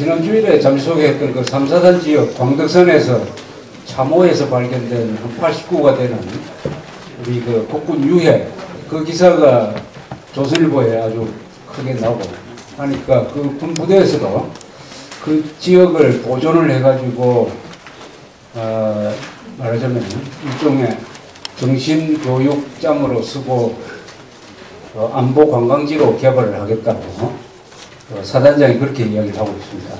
지난 주일에 잠시 소개했던 그 삼사단 지역 광덕선에서 참호에서 발견된 한 89가 되는 우리 그 국군 유해 그 기사가 조선일보에 아주 크게 나오고 하니까 그 군부대에서도 그 지역을 보존을 해가지고 어, 말하자면 일종의 정신교육장으로 쓰고 어, 안보 관광지로 개발을 하겠다고 어, 사단장이 그렇게 이야기를 하고 있습니다.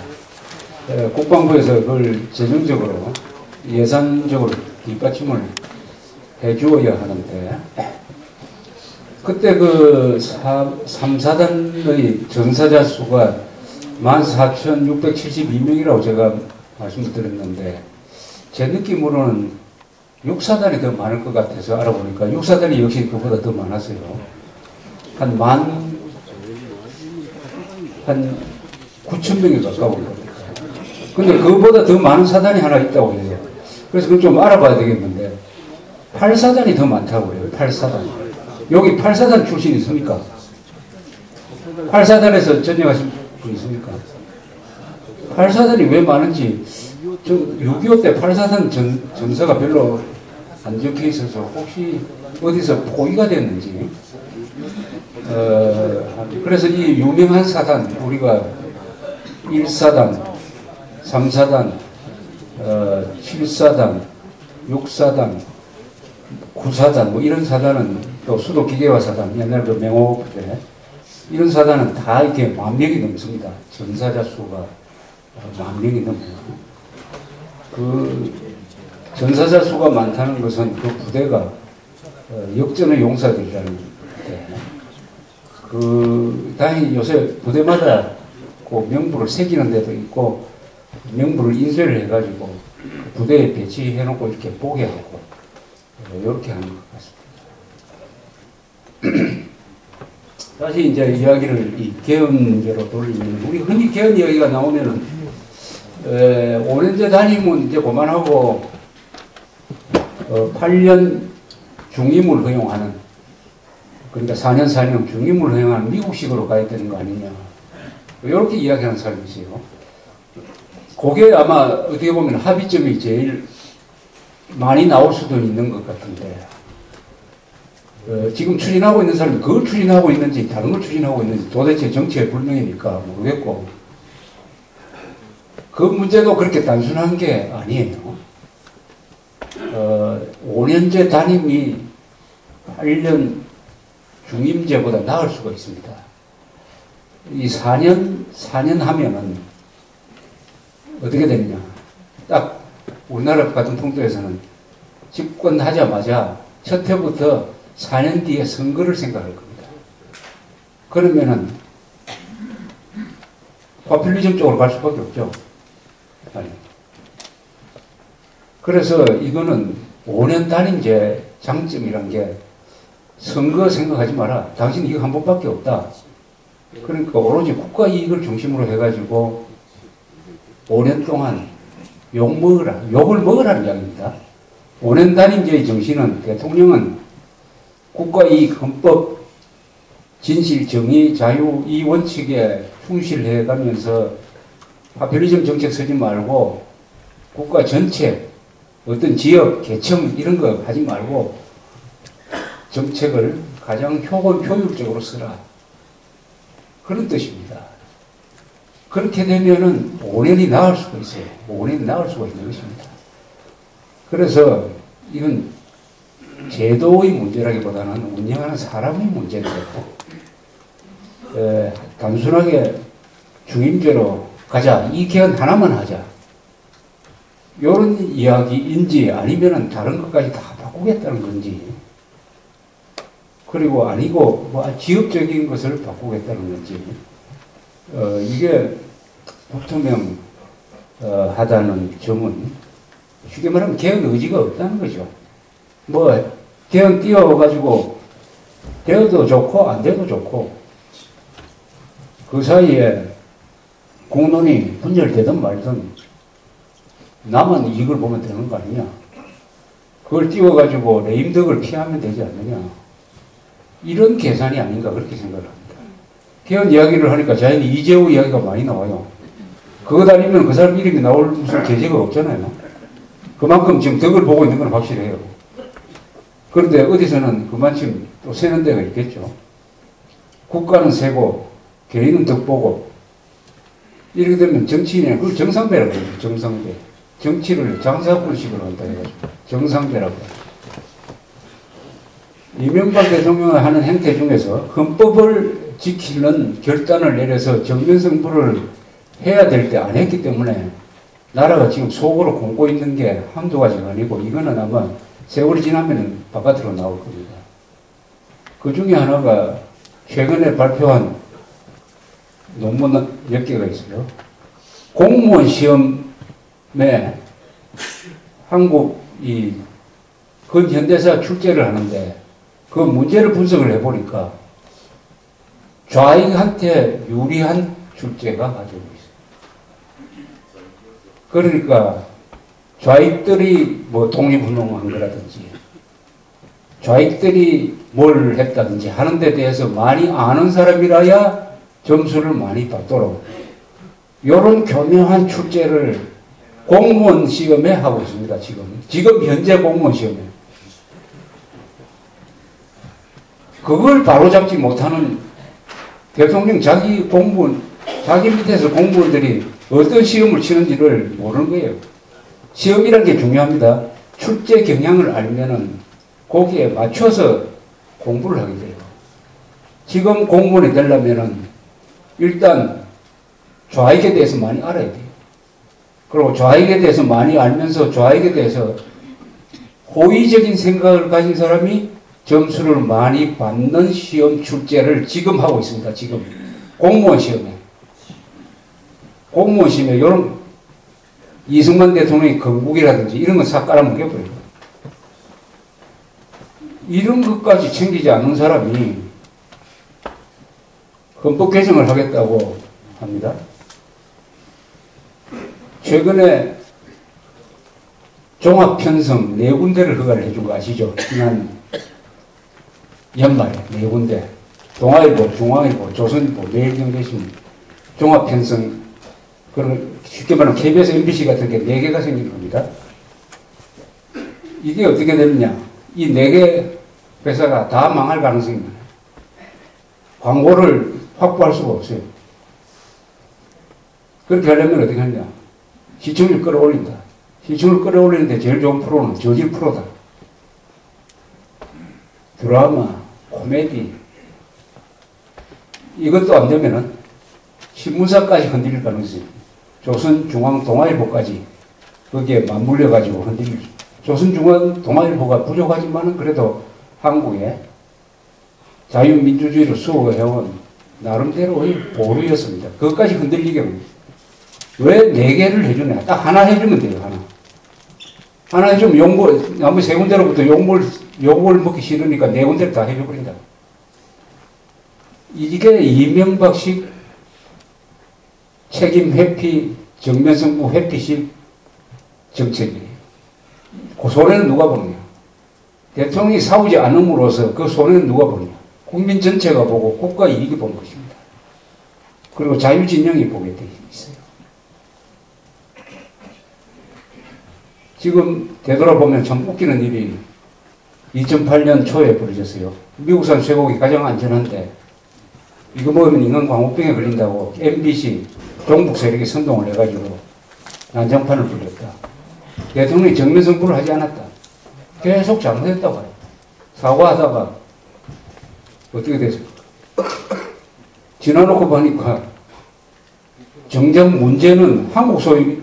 에, 국방부에서 그걸 재정적으로 예산적으로 뒷받침을 해주어야 하는데 그때 그 3, 4단의 전사자 수가 14,672명이라고 제가 말씀을 드렸는데 제 느낌으로는 6사단이 더 많을 것 같아서 알아보니까 6사단이 역시 그보다 더 많았어요. 한 만, 한 9천 명이 가까운 겁니다. 근데 그보다 더 많은 사단이 하나 있다고 해요. 그래서 그걸 좀 알아봐야 되겠는데, 8사단이 더 많다고 해요. 8사단. 여기 8사단 출신 있습니까? 8사단에서 전역하신 분 있습니까? 8사단이 왜 많은지, 저 6.25 때 8사단 전, 전서가 별로 안 적혀 있어서 혹시 어디서 포기가 됐는지, 어, 그래서 이 유명한 사단, 우리가 1사단, 3사단, 어, 7사단, 6사단, 9사단, 뭐 이런 사단은 또 수도 기계화 사단, 옛날 그 명호 때 이런 사단은 다 이렇게 만 명이 넘습니다. 전사자 수가 만 명이 넘어요. 그 전사자 수가 많다는 것은 그 부대가 어, 역전의 용사들이라는 데, 그 다행히 요새 부대마다 그 명부를 새기는 데도 있고 명부를 인쇄를 해가지고 그 부대에 배치해 놓고 이렇게 보게 하고 이렇게 하는 것 같습니다. 다시 이제 이야기를 이 개헌제로 돌리면 우리 흔히 개헌 이야기가 나오면은 에, 5년제 단임은 이제 그만하고 어, 8년 중임을 허용하는 그러니까 4년 4년 중임을 허용하는 미국식으로 가야 되는 거 아니냐 이렇게 이야기하는 사람이 있어요. 그게 아마 어떻게 보면 합의점이 제일 많이 나올 수도 있는 것 같은데 어, 지금 추진하고 있는 사람이 그걸 추진하고 있는지 다른 걸 추진하고 있는지 도대체 정치의 불명이니까 모르겠고 그 문제도 그렇게 단순한 게 아니에요. 어, 5년제 단임이 8년 중임제보다 나을 수가 있습니다. 이 4년, 4년 하면은 어떻게 되느냐. 딱 우리나라 같은 풍토에서는 집권하자마자 첫 해부터 4년 뒤에 선거를 생각할 겁니다. 그러면은 파퓰리즘 쪽으로 갈 수밖에 없죠. 아니. 그래서 이거는 5년 단임제 장점이란 게 선거 생각하지 마라. 당신 이거 한 번밖에 없다. 그러니까 오로지 국가 이익을 중심으로 해가지고 5년 동안 욕 먹으라. 욕을 먹으라는 이야기입니다. 5년 단임제의 정신은 대통령은 국가 이익, 헌법, 진실, 정의, 자유 이 원칙에 충실해 가면서 파퓰리즘 정책 쓰지 말고 국가 전체 어떤 지역, 계층 이런 거 하지 말고 정책을 가장 효건, 효율적으로 쓰라. 그런 뜻입니다. 그렇게 되면은 5년이 나을 수가 있어요. 5년이 나을 수가 있는 것입니다. 그래서 이건 제도의 문제라기보다는 운영하는 사람의 문제인데, 에, 단순하게 중임제로 가자. 이 개헌 하나만 하자. 이런 이야기인지 아니면은 다른 것까지 다 바꾸겠다는 건지 그리고 아니고 뭐 지역적인 것을 바꾸겠다는 건지 어, 이게 불투명 어, 하다는 점은 쉽게 말하면 개헌 의지가 없다는 거죠. 뭐 개헌 띄워가지고 되어도 좋고 안 돼도 좋고 그 사이에 공론이 분열되든 말든 나만 이익을 보면 되는 거 아니냐. 그걸 띄워가지고 레임덕을 피하면 되지 않느냐. 이런 계산이 아닌가 그렇게 생각을 합니다. 개헌 이야기를 하니까 자연히 이재호 이야기가 많이 나와요. 그거 다니면 그 사람 이름이 나올 무슨 계제가 없잖아요. 그만큼 지금 덕을 보고 있는 건 확실해요. 그런데 어디서는 그만큼 또 세는 데가 있겠죠. 국가는 세고, 개인은 덕 보고, 이렇게 되면 정치인이 그걸 정상배라고 해요. 정상배. 정치를 장사꾼식으로 한다 해가지고. 정상배라고 해요. 이명박 대통령이 하는 행태 중에서 헌법을 지키는 결단을 내려서 정면 승부를 해야 될 때 안 했기 때문에 나라가 지금 속으로 굶고 있는 게 한두 가지가 아니고 이거는 아마 세월이 지나면 바깥으로 나올 겁니다. 그 중에 하나가 최근에 발표한 논문 몇 개가 있어요. 공무원 시험에 한국 이 근현대사 출제를 하는데 그 문제를 분석을 해보니까 좌익한테 유리한 출제가 가지고 있어요. 그러니까 좌익들이 뭐 독립운동한 거라든지 좌익들이 뭘 했다든지 하는 데 대해서 많이 아는 사람이라야 점수를 많이 받도록 이런 교묘한 출제를 공무원 시험에 하고 있습니다. 지금 지금 현재 공무원 시험에 그걸 바로잡지 못하는 대통령 자기 공무원 자기 밑에서 공무원들이 어떤 시험을 치는지를 모르는 거예요. 시험이라는 게 중요합니다. 출제 경향을 알면은 거기에 맞춰서 공부를 하게 돼요. 지금 공무원이 되려면은 일단 좌익에 대해서 많이 알아야 돼요. 그리고 좌익에 대해서 많이 알면서 좌익에 대해서 호의적인 생각을 가진 사람이 점수를 많이 받는 시험 출제를 지금 하고 있습니다. 지금 공무원 시험에. 공무원 시험에 이런 이승만 대통령의 건국이라든지 이런 거싹 깔아먹여버려요. 이런 것까지 챙기지 않는 사람이 헌법 개정을 하겠다고 합니다. 최근에 종합편성 네 군데를 허가를 해준 거 아시죠? 지난 연말에 네 군데. 동아일보, 중앙일보, 조선일보, 매일경제신 종합편성 그런 쉽게 말하면 KBS, MBC 같은 게 네 개가 생긴 겁니다. 이게 어떻게 되느냐? 이 네 개 회사가 다 망할 가능성이 많아요. 광고를 확보할 수가 없어요. 그렇게 하려면 어떻게 하냐? 시청률 끌어올린다. 시청률 끌어올리는데 제일 좋은 프로는 저질 프로다. 드라마, 코미디. 이것도 안 되면은 신문사까지 흔들릴 가능성이 조선중앙동아일보까지 거기에 맞물려 가지고 흔들릴 조선중앙 동아일보가 부족하지만은 그래도 한국에 자유민주주의를 수호해온 나름대로의 보루였습니다. 그것까지 흔들리게 합니다. 왜네 개를 해주냐? 딱 하나 해주면 돼요, 하나. 하나 해주면 용골, 나머지 세 군데로부터 용골, 용골 먹기 싫으니까 네 군데를 다 해줘버린다. 이게 이명박식 책임 회피, 정면승부 회피식 정책이에요. 그 손해는 누가 보느냐? 대통령이 사오지 않음으로써 그 손해는 누가 보느냐? 국민 전체가 보고 국가 이익이 본 것입니다. 그리고 자유진영이 보게 돼 있어요. 지금 되돌아보면 참 웃기는 일이 2008년 초에 벌어졌어요. 미국산 쇠고기 가장 안전한데 이거 먹으면 인간 광우병에 걸린다고 MBC 종북 세력이 선동을 해가지고 난장판을 불렸다. 대통령이 정면 승부를 하지 않았다. 계속 잘못했다고 해요. 사과하다가 어떻게 됐습니까? 지나놓고 보니까 정작 문제는 한국 소유,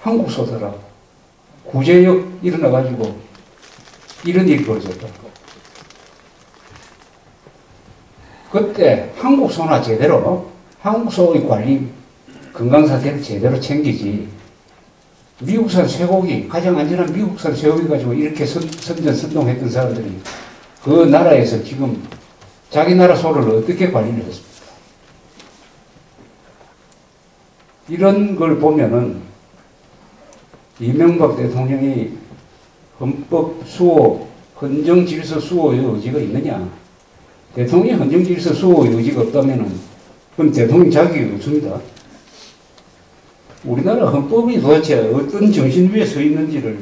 한국 소더라. 구제역 일어나가지고 이런 일이 벌어졌다. 그때 한국 소나 제대로 한국 소의 관리 건강 상태를 제대로 챙기지 미국산 쇠고기 가장 안전한 미국산 쇠고기 가지고 이렇게 선, 선전 선동했던 사람들이 그 나라에서 지금 자기 나라 소를 어떻게 관리를 했습니까? 이런 걸 보면은 이명박 대통령이 헌법 수호, 헌정 질서 수호의 의지가 있느냐? 대통령이 헌정 질서 수호의 의지가 없다면은 그럼 대통령 자격이 없습니다. 우리나라 헌법이 도대체 어떤 정신 위에 서 있는지를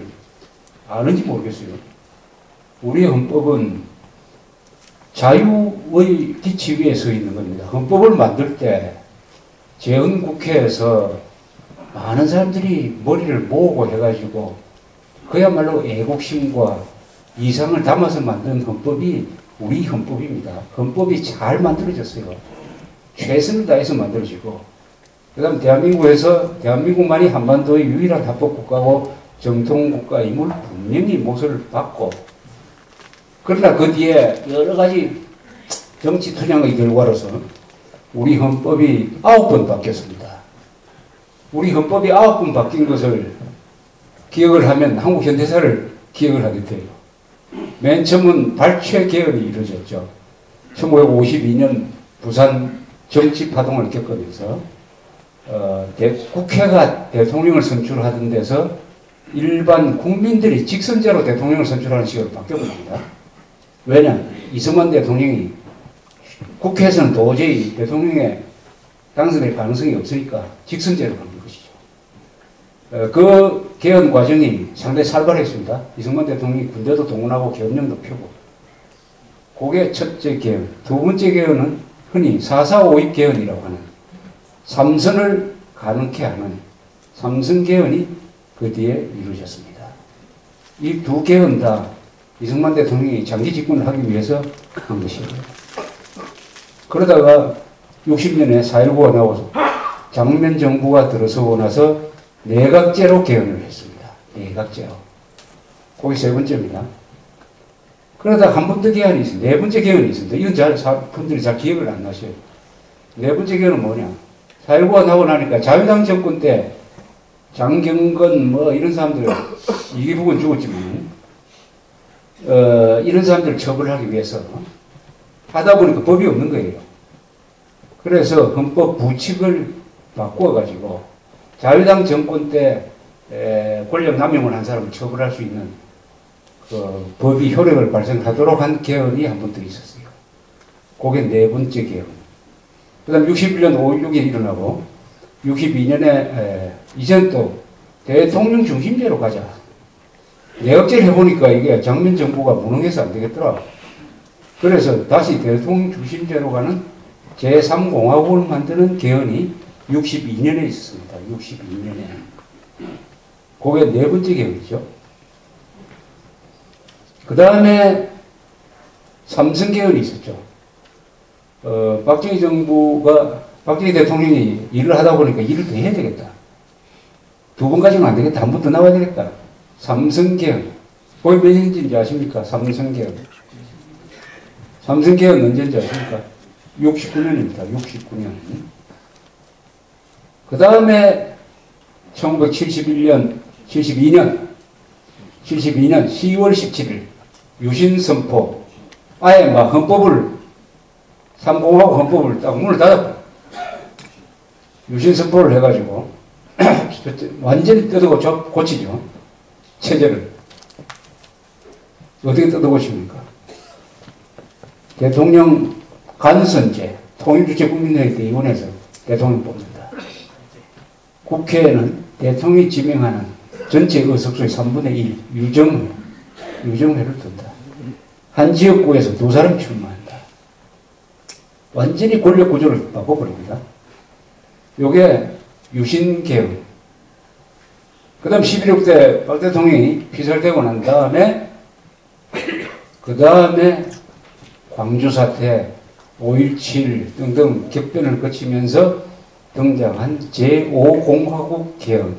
아는지 모르겠어요. 우리 헌법은 자유의 기치 위에 서 있는 겁니다. 헌법을 만들 때 재헌국회에서 많은 사람들이 머리를 모으고 해가지고 그야말로 애국심과 이상을 담아서 만든 헌법이 우리 헌법입니다. 헌법이 잘 만들어졌어요. 최선을 다해서 만들어지고 그 다음 대한민국에서 대한민국만이 한반도의 유일한 합법국가고 정통국가임을 분명히 모습을 받고 그러나 그 뒤에 여러 가지 정치 투쟁의 결과로서 우리 헌법이 아홉 번 바뀌었습니다. 우리 헌법이 아홉 번 바뀐 것을 기억을 하면 한국 현대사를 기억을 하게 돼요. 맨 처음은 발췌 개헌이 이루어졌죠. 1952년 부산 정치 파동을 겪으면서 어, 대, 국회가 대통령을 선출하던 데서 일반 국민들이 직선제로 대통령을 선출하는 식으로 바뀌어버립니다. 왜냐? 이승만 대통령이 국회에서는 도저히 대통령에 당선될 가능성이 없으니까 직선제로 그 개헌 과정이 상당히 살벌했습니다. 이승만 대통령이 군대도 동원하고 개헌령도 펴고. 그게 첫째 개헌. 두 번째 개헌은 흔히 4.4.5입 개헌이라고 하는 삼선을 가능케 하는 삼선 개헌이 그 뒤에 이루어졌습니다. 이 두 개헌 다 이승만 대통령이 장기 집권을 하기 위해서 한 것이에요. 그러다가 60년에 4.19가 나와서 장면 정부가 들어서고 나서 내각제로 개헌을 했습니다. 내각제로. 거기 세 번째입니다. 그러다 한 번 더 개헌이 있습니다. 네 번째 개헌이 있습니다. 이건 잘, 분들이 잘 기억을 안 나셔요. 네 번째 개헌은 뭐냐? 4.19가 나고 나니까 자유당 정권 때 장경건 뭐 이런 사람들, 이기북은 죽었지만, 어, 이런 사람들 처벌하기 위해서 하다 보니까 법이 없는 거예요. 그래서 헌법 부칙을 바꾸어가지고 자유당 정권 때 에, 권력 남용을 한 사람을 처벌할 수 있는 그 법이 효력을 발생하도록 한 개헌이 한 번 더 있었어요. 그게 네 번째 개헌. 그 다음 61년 5.16이 일어나고 62년에 에, 이젠 또 대통령 중심제로 가자. 내각제를 해보니까 이게 장면 정부가 무능해서 안 되겠더라. 그래서 다시 대통령 중심제로 가는 제3공화국을 만드는 개헌이 62년에 있었습니다. 62년에. 그게 네 번째 개헌이죠. 그 다음에 삼성 개헌이 있었죠. 어, 박정희 정부가, 박정희 대통령이 일을 하다 보니까 일을 더 해야 되겠다. 두번 가지고는 안 되겠다. 한 번 더 나와야 되겠다. 삼성 개헌. 거기 몇 년인지 아십니까? 삼성 개헌. 삼성 개헌 언제인지 아십니까? 69년입니다. 69년. 그 다음에 1971년, 72년, 72년 10월 17일 유신 선포 아예 막 헌법을 삼공하고 헌법을 딱 문을 닫았고 유신 선포를 해가지고 완전히 뜯어 고치죠. 체제를. 어떻게 뜯어 고칩니까? 대통령 간선제, 통일주체 국민회의 때 이원해서 대통령 뽑는다. 국회에는 대통령이 지명하는 전체 의석수의 3분의 1, 유정회, 유정회를 둔다. 한 지역구에서 두 사람 출마한다. 완전히 권력 구조를 바꿔버립니다. 요게 유신개혁. 그 다음 11억 때박 대통령이 피살되고 난 다음에 그 다음에 광주 사태, 5.17 등등 격변을 거치면서 등장한 제5공화국 개헌.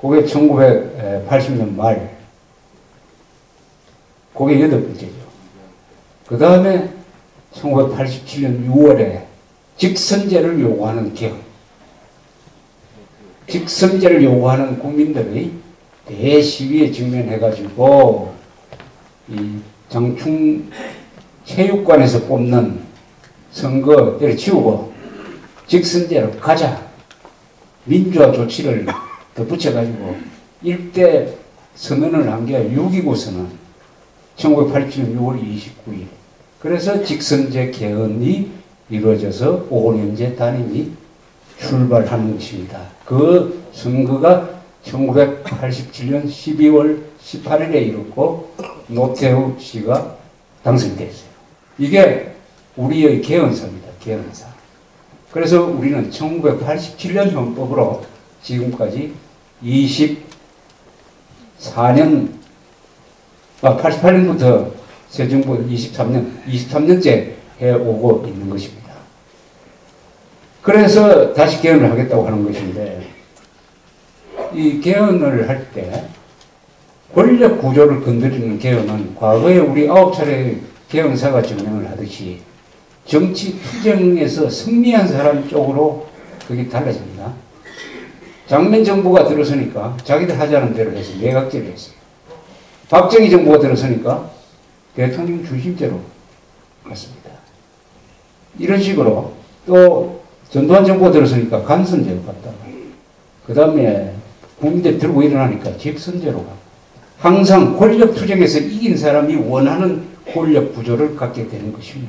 그게 1980년 말. 그게 여덟 번째죠. 그 다음에 1987년 6월에 직선제를 요구하는 개헌. 직선제를 요구하는 국민들의 대시위에 직면해가지고 이 장충 체육관에서 뽑는 선거 때려치우고 직선제로 가자. 민주화 조치를 덧붙여가지고 일대 선언을 한 게 6.29 선언. 1987년 6월 29일. 그래서 직선제 개헌이 이루어져서 5년제 단임이 출발하는 것입니다. 그 선거가 1987년 12월 18일에 이뤘고 노태우 씨가 당선됐어요. 이게 우리의 개헌사입니다. 개헌사. 그래서 우리는 1987년 헌법으로 지금까지 24년, 아, 88년부터 새 정부 23년, 23년째 해오고 있는 것입니다. 그래서 다시 개헌을 하겠다고 하는 것인데, 이 개헌을 할 때, 권력 구조를 건드리는 개헌은 과거에 우리 아홉 차례 개헌사가 증명을 하듯이 정치 투쟁에서 승리한 사람 쪽으로 그게 달라집니다. 장면 정부가 들어서니까 자기들 하자는 대로 해서 내각제를 했어요. 박정희 정부가 들어서니까 대통령 중심제로 갔습니다. 이런 식으로 또 전두환 정부가 들어서니까 간선제로 갔다가 그 다음에 국민들 들고 일어나니까 직선제로 가고 항상 권력 투쟁에서 이긴 사람이 원하는 권력 구조를 갖게 되는 것입니다.